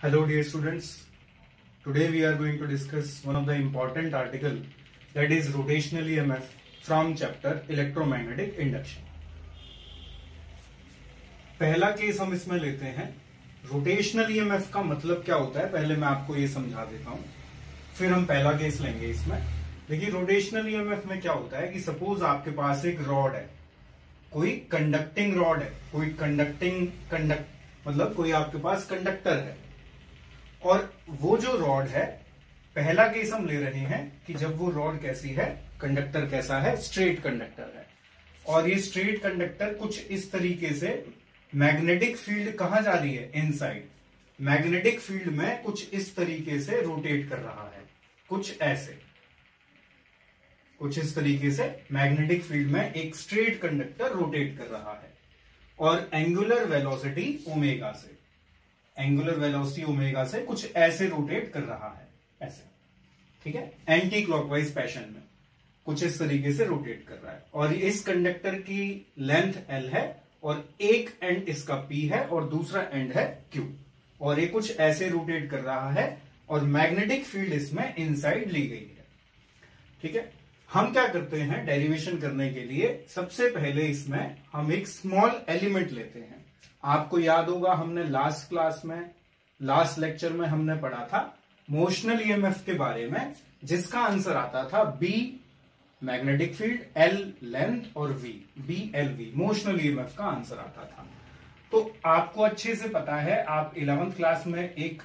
Hello, dear students. Today we are going to discuss one of the important article, that is rotational EMF from chapter electromagnetic induction. पहला case हम इसमें लेते हैं। Rotational EMF का मतलब क्या होता है? पहले मैं आपको ये समझा देता हूँ। फिर हम पहला केस लेंगे इसमें। देखिए रोटेशनल ईएमएफ में क्या होता है कि सपोज़ आपके पास एक रॉड है। कोई कंडक्टिंग रॉड है। कोई कंडक्टिंग कंडक्ट मतलब कोई आपके पास कंडक्टर है। और वो जो रॉड है, पहला केस हम ले रहे हैं कि जब वो रॉड कैसी है कंडक्टर कैसा है स्ट्रेट कंडक्टर है। और ये स्ट्रेट कंडक्टर कुछ इस तरीके से मैग्नेटिक फ़ील्ड कहा जा रही है? इनसाइड मैग्नेटिक फ़ील्ड में कुछ इस तरीके से रोटेट कर रहा है। कुछ ऐसे। कुछ इस तरीके से मैग्नेटिक फ़ील्ड में एक स्ट्रेट कंडक्टर रोटेट कर रहा है। और एंगुलर वेलोसिटी ओमेगा से। एंगुलर वेलोसिटी ओमेगा से कुछ ऐसे रोटेट कर रहा है, ऐसे। ठीक है? एंटी क्लॉकवाइज फ़ैशन में कुछ इस तरीके से रोटेट कर रहा है। और इस कंडक्टर की लेंथ एल है और एक एंड इसका पी है और दूसरा एंड है क्यू और ये कुछ ऐसे रोटेट कर रहा है और मैग्नेटिक फ़ील्ड इसमें इनसाइड ली गई है। ठीक है? हम क्या करते हैं डेरिवेशन करने के लिए? सबसे पहले इसमें हम एक स्मॉल एलिमेंट लेते हैं। आपको याद होगा हमने लास्ट क्लास में लास्ट लेक्चर में हमने पढ़ा था मोशनल ईएमएफ के बारे में, जिसका आंसर आता था B magnetic field L length और V B L V motional EMF का आंसर आता था। तो आपको अच्छे से पता है, आप इलेवंथ क्लास में एक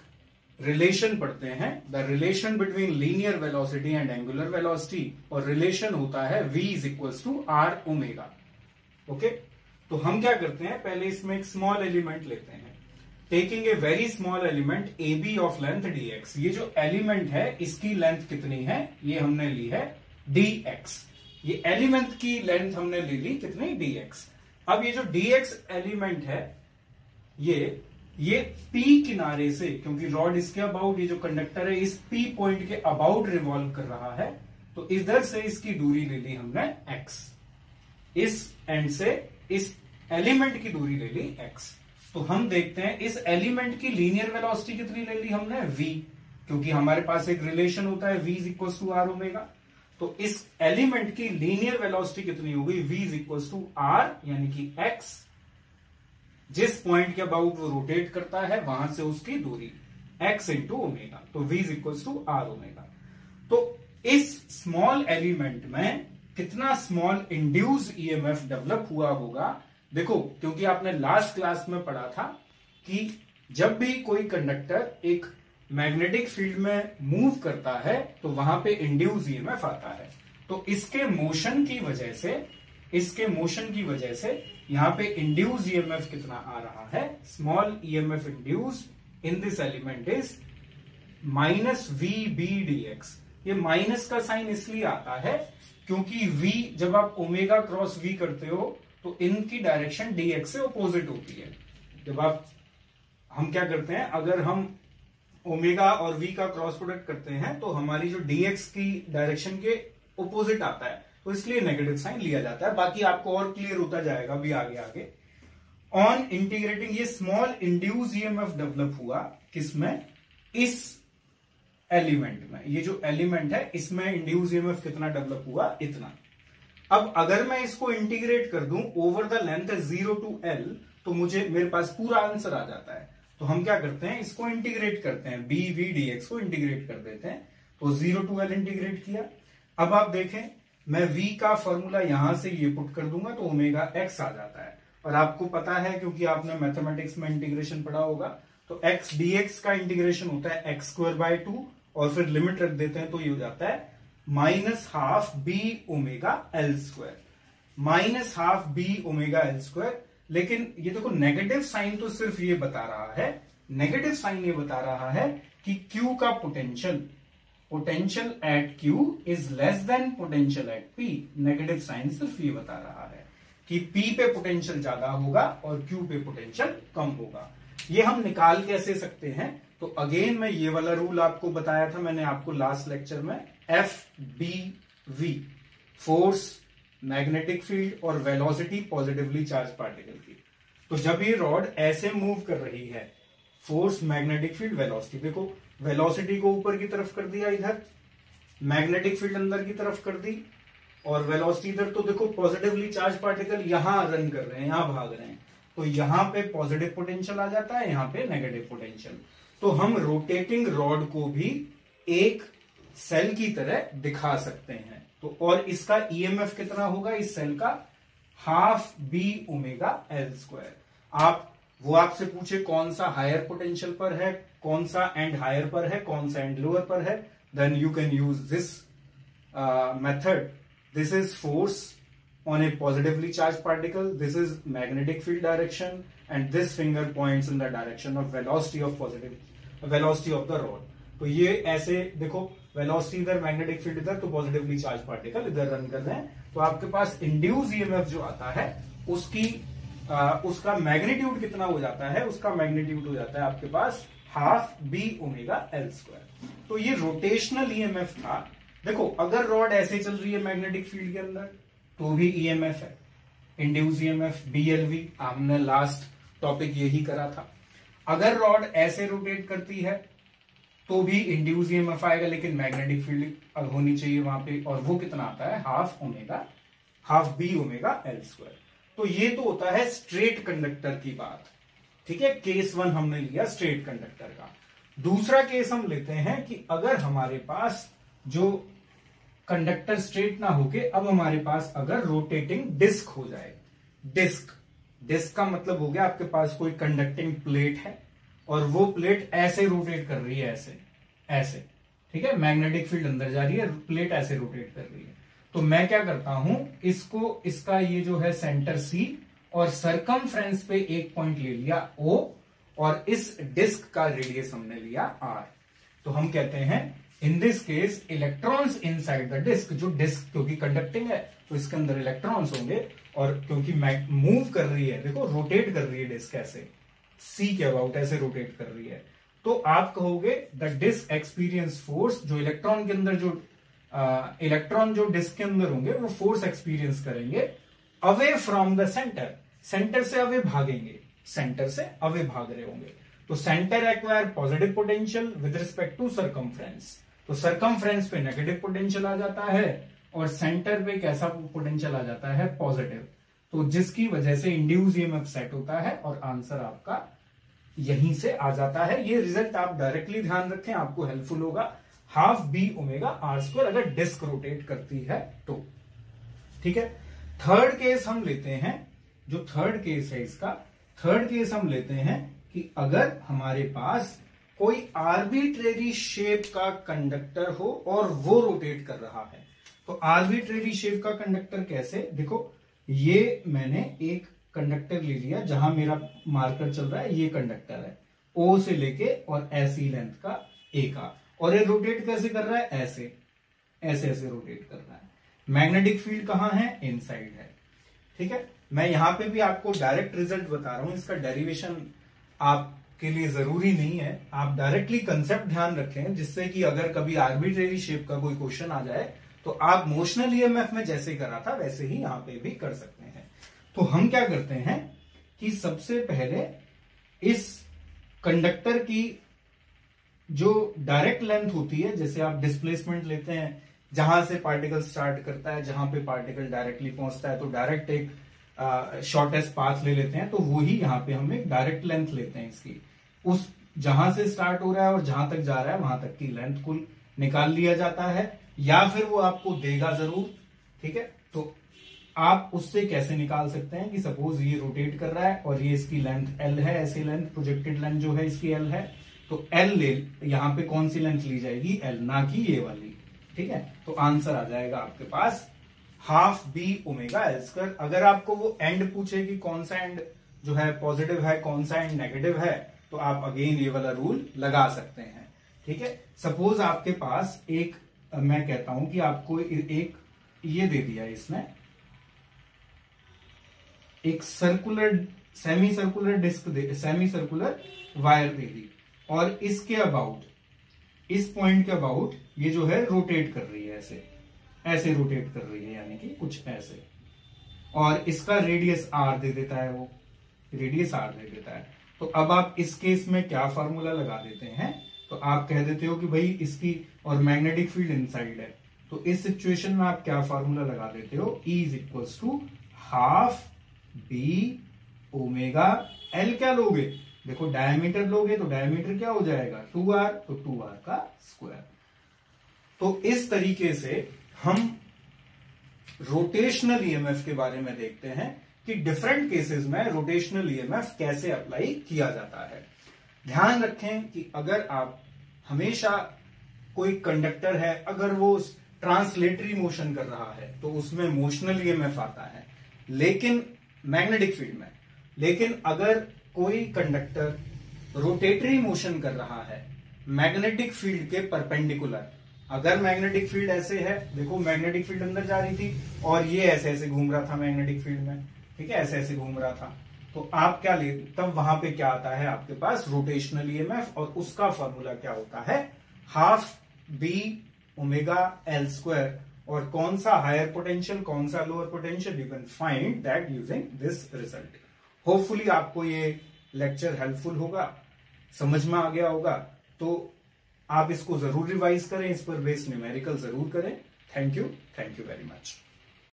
रिलेशन पढ़ते हैं। The relation between linear velocity and angular velocity और रिलेशन होता है v is equal to R omega okay तो हम क्या करते हैं? पहले इसमें एक स्मॉल एलिमेंट लेते हैं। Taking a very small element A B of length D X ये जो एलिमेंट है, इसकी लेंथ कितनी है? ये हमने ली है डी एक्स ये एलिमेंट की लेंथ हमने ले ली कितनी? डी एक्स अब ये जो डी एक्स एलिमेंट है, ये ये P किनारे से, क्योंकि रॉड इसके अबाउट ये जो कंडक्टर है, इस P पॉइंट के अबाउट रिवॉल्व कर रहा है तो इधर से इसकी दूरी ले ली हमने x इस एंड से इस एलिमेंट की दूरी ले ली x तो हम देखते हैं, इस एलिमेंट की लीनियर वेलोसिटी कितनी ले ली हमने? v क्योंकि हमारे पास एक रिलेशन होता है, v is equal to R omega तो इस एलिमेंट की लीनियर वेलोसिटी कितनी हो गई? v is equal to R यानी कि x जिस पॉइंट के अबाउट वो रोटेट करता है, वहाँ से उसकी दूरी x इंटू ओमेगा तो v is equal to R omega तो इस स्मॉल एलिमेंट में कितना स्मॉल इंड्यूस ईएमएफ डेवलप हुआ होगा। देखो, क्योंकि आपने लास्ट क्लास में पढ़ा था कि जब भी कोई कंडक्टर एक मैग्नेटिक फ़ील्ड में मूव करता है तो वहाँ पे इंड्यूस ईएमएफ आता है। तो इसके मोशन की वजह से, इसके मोशन की वजह से यहाँ पे इंड्यूस ईएमएफ कितना आ रहा है? Small EMF induced in this element is minus V B D X ये माइनस का साइन इसलिए आता है क्योंकि v जब आप ओमेगा क्रॉस v करते हो तो इनकी डायरेक्शन dx से अपोजिट होती है। जब आप, हम क्या करते हैं, अगर हम ओमेगा और v का क्रॉस प्रोडक्ट करते हैं तो हमारी जो dx की डायरेक्शन के अपोजिट आता है। तो इसलिए नेगेटिव साइन लिया जाता है। बाकी आपको और क्लियर होता जाएगा भी आगे आगे। ऑन इंटीग्रेटिंग ये स्मॉल इंड्यूस ईएमएफ डेवलप हुआ, किसमें? इस एलिमेंट में। ये जो एलिमेंट है, इसमें इंड्यूस ईएमएफ कितना डेवलप हुआ? इतना। अब अगर मैं इसको इंटीग्रेट कर दूँ over the length zero to L तो मुझे, मेरे पास पूरा आंसर आ जाता है। तो हम क्या करते हैं? इसको इंटीग्रेट करते हैं। बी वी डी एक्स को इंटीग्रेट कर देते हैं। तो ज़ीरो टू एल इंटीग्रेट किया। अब आप देखें, मैं v का फॉर्मूला यहाँ से ये पुट कर दूँगा तो ओमेगा x आ जाता है। और आपको पता है, क्योंकि आपने मैथमेटिक्स में इंटीग्रेशन पढ़ा होगा तो x dx का इंटीग्रेशन होता है एक्स स्क्वायर बाय टू और फिर लिमिट रख देते हैं तो ये हो जाता है minus half B omega L square minus half B omega L square लेकिन ये देखो नेगेटिव साइन तो सिर्फ़ ये बता रहा है नेगेटिव साइन ये बता रहा है कि Q का potential potential at Q is less than potential at P. Negative sign सिर्फ़ ये बता रहा है कि P पे पोटेंशियल ज़्यादा होगा और Q पे पोटेंशियल कम होगा। ये हम निकाल कैसे सकते हैं तो अगेन मैं ये वाला रूल आपको बताया था, मैंने आपको लास्ट लेक्चर में F B V force magnetic field और वेलोसिटी पॉजिटिवली चार्ज पार्टिकल की। तो जब ये रॉड ऐसे मूव कर रही है फोर्स मैग्नेटिक फ़ील्ड वेलोसिटी देखो वेलोसिटी को ऊपर की तरफ़ कर दिया इधर मैग्नेटिक फ़ील्ड अंदर की तरफ़ कर दी, और वेलोसिटी इधर तो देखो पॉजिटिवली चार्ज पार्टिकल यहाँ रन कर रहे हैं, यहाँ भाग रहे हैं। तो यहाँ पे पॉजिटिव पोटेंशियल आ जाता है, यहाँ पे नेगेटिव पोटेंशियल तो हम रोटेटिंग रॉड को भी एक सेल की तरह दिखा सकते हैं। तो और इसका ईएमएफ कितना होगा? इस सेल का half B omega L square आप, वो आपसे पूछे कौन सा हायर पोटेंशियल पर है, कौन सा एंड हायर पर है, कौन सा एंड लोअर पर है then you can use this method this is force on a positively charged particle. This is magnetic field direction and this finger points in the direction of velocity of positive velocity of the rod. तो ये ऐसे देखो velocity इधर magnetic field इधर तो positively charge particle इधर run कर रहे हैं। तो आपके पास इंड्यूस ईएमएफ जो आता है उसकी आ, उसका मैग्नीट्यूड कितना हो जाता है? उसका मैग्नीट्यूड हो जाता है आपके पास half B omega L square तो ये रोटेशनल ईएमएफ था। देखो अगर रॉड ऐसे चल रही है मैग्नेटिक फ़ील्ड के अंदर तो भी ईएमएफ है। इंड्यूस ईएमएफ बीएलवी हमने लास्ट टॉपिक यही करा था। अगर रॉड ऐसे रोटेट करती है तो भी इंड्यूस ईएमएफ आएगा, लेकिन मैग्नेटिक फ़ील्ड होनी चाहिए वहाँ पे, और वो कितना आता है? Half omega half B omega L square तो ये तो होता है स्ट्रेट कंडक्टर की बात। ठीक है? केस वन हमने लिया स्ट्रेट कंडक्टर का। दूसरा केस हम लेते हैं कि अगर हमारे पास जो कंडक्टर स्ट्रेट ना होके, अब हमारे पास अगर रोटेटिंग डिस्क हो जाए डिस्क डिस्क का मतलब हो गया आपके पास कोई कंडक्टिंग प्लेट है और वो प्लेट ऐसे रोटेट कर रही है ऐसे ऐसे। ठीक है? मैग्नेटिक फ़ील्ड अंदर जा रही है प्लेट ऐसे रोटेट कर रही है। तो मैं क्या करता हूँ, इसको, इसका ये जो है सेंटर सी और सरकम पे एक पॉइंट ले लिया ओ और इस डिस्क का रेडियस हमने लिया आर तो हम कहते हैं in this case electrons inside the disc जो डिस्क क्योंकि कंडक्टिंग है तो इसके अंदर इलेक्ट्रॉन्स होंगे और क्योंकि मूव कर रही है, देखो रोटेट कर रही है डिस्क ऐसे। सी के अबाउट ऐसे रोटेट कर रही है। तो आप कहोगे द डिस्क एक्सपीरियंस फोर्स जो इलेक्ट्रॉन के अंदर जो इलेक्ट्रॉन जो डिस्क के अंदर होंगे, वो फोर्स एक्सपीरियंस करेंगे। Away from the centre centre से अवे भागेंगे। सेंटर से अवे भाग रहे होंगे। तो centre acquire positive potential with respect to circumference तो सरकमफ्रेंस पे नेगेटिव पोटेंशियल आ जाता है और सेंटर पे कैसा पोटेंशियल आ जाता है पॉजिटिव तो जिसकी वजह से इंड्यूस ईएमएफ सेट होता है और आंसर आपका यहीं से आ जाता है। ये रिज़ल्ट आप डायरेक्टली ध्यान रखें, आपको हेल्पफुल होगा। Half B omega R square अगर डिस्क रोटेट करती है तो। ठीक है? थर्ड केस हम लेते हैं, जो थर्ड केस है इसका। थर्ड केस हम लेते हैं कि अगर हमारे पास कोई आर्बिट्रेरी शेप का कंडक्टर हो और वो रोटेट कर रहा है। तो आर्बिट्रेरी शेप का कंडक्टर कैसे? देखो, ये मैंने एक कंडक्टर ले लिया जहाँ मेरा मार्कर चल रहा है, ये कंडक्टर है। ओ से लेके और ऐसी लेंथ का ए का और ये रोटेट कैसे कर रहा है? ऐसे। ऐसे ऐसे रोटेट कर रहा है। मैग्नेटिक फ़ील्ड कहाँ है? इनसाइड है। ठीक है? मैं यहाँ पे भी आपको डायरेक्ट रिज़ल्ट बता रहा हूँ। इसका डेरिवेशन आपके लिए ज़रूरी नहीं है। आप डायरेक्टली कंसेप्ट ध्यान रखें, जिससे कि अगर कभी आर्बिट्रेरी शेप का कोई क्वेश्चन आ जाए तो आप मोशनल ईएमएफ में जैसे करा था, वैसे ही यहाँ पे भी कर सकते हैं। तो हम क्या करते हैं कि सबसे पहले इस कंडक्टर की जो डायरेक्ट लेंथ होती है, जैसे आप डिस्प्लेसमेंट लेते हैं, जहाँ से पार्टिकल स्टार्ट करता है, जहाँ पे पार्टिकल डायरेक्टली पहुँचता है तो डायरेक्ट एक शॉर्टेस्ट पाथ ले लेते हैं तो वो ही यहाँ पे हम एक डायरेक्ट लेंथ लेते हैं इसकी। उस जहाँ से स्टार्ट हो रहा है और जहाँ तक जा रहा है, वहाँ तक की लेंथ कुल निकाल लिया जाता है, या फिर वो आपको देगा ज़रूर, ठीक है? तो आप उससे कैसे निकाल सकते हैं कि सपोज़ ये रोटेट कर रहा है और ये इसकी लेंथ एल है, ऐसी लेंथ प्रोजेक्टेड लेंथ जो है इसकी एल है तो एल ले, यहाँ पे कौन सी लेंथ ली जाएगी? एल ना कि ये वाली, ठीक है? तो आंसर आ जाएगा आपके पास half B omega L square अगर आपको वो एंड पूछे कि कौन सा एंड जो है पॉजिटिव है, कौन सा एंड नेगेटिव है तो आप अगेन ये वाला रूल लगा सकते हैं। ठीक है? सपोज़ आपके पास एक, मैं कहता हूँ कि आपको एक ये दे दिया इसमें। एक सर्कुलर सेमी सर्कुलर डिस्क दे सेमी सर्कुलर वायर दे दी। और इसके अबाउट इस पॉइंट के अबाउट ये जो है रोटेट कर रही है ऐसे। ऐसे रोटेट कर रही है, यानी कि कुछ ऐसे। और इसका रेडियस आर दे देता है वो। रेडियस आर दे देता है। तो अब आप इस केस में क्या फॉर्मूला लगा देते हैं? तो आप कह देते हो कि भाई इसकी और मैग्नेटिक फ़ील्ड इनसाइड है। तो इस सिचुएशन में आप क्या फॉर्मूला लगा देते हो? Is equal to half B omega L क्या लोगे? देखो डायमीटर लोगे तो डायमीटर क्या हो जाएगा? टू आर तो टू आर का स्क्वायर तो इस तरीके से हम रोटेशनल ईएमएफ के बारे में देखते हैं। कि डिफरेंट केसेस में रोटेशनल ईएमएफ कैसे अप्लाई किया जाता है। ध्यान रखें कि अगर आप हमेशा कोई कंडक्टर है, अगर वो ट्रांसलेटरी मोशन कर रहा है तो उसमें मोशनल ईएमएफ आता है। लेकिन मैग्नेटिक फ़ील्ड में, लेकिन अगर कोई कंडक्टर रोटेटरी मोशन कर रहा है मैग्नेटिक फ़ील्ड के परपेंडिकुलर अगर मैग्नेटिक फ़ील्ड ऐसे है, देखो मैग्नेटिक फ़ील्ड अंदर जा रही थी, और ये ऐसे ऐसे घूम रहा था मैग्नेटिक फ़ील्ड में। ठीक है ऐसे ऐसे घूम रहा था। तो आप क्या ले, तब वहाँ पे क्या आता है आपके पास? रोटेशनल ईएमएफ और उसका फॉर्मूला क्या होता है? Half B omega L square और कौन सा हायर पोटेंशियल कौन सा lower potential you can find that using this result hopefully आपको ये लेक्चर हेल्पफुल होगा। समझ में आ गया होगा। तो आप इसको ज़रूर रिवाइज करें, इस पर बेस्ड न्यूमेरिकल ज़रूर करें। Thank you thank you very much